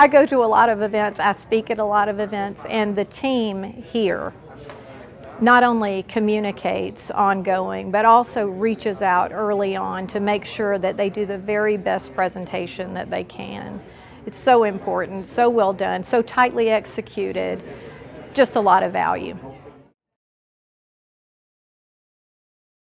I go to a lot of events, I speak at a lot of events, and the team here not only communicates ongoing, but also reaches out early on to make sure that they do the very best presentation that they can. It's so important, so well done, so tightly executed, just a lot of value.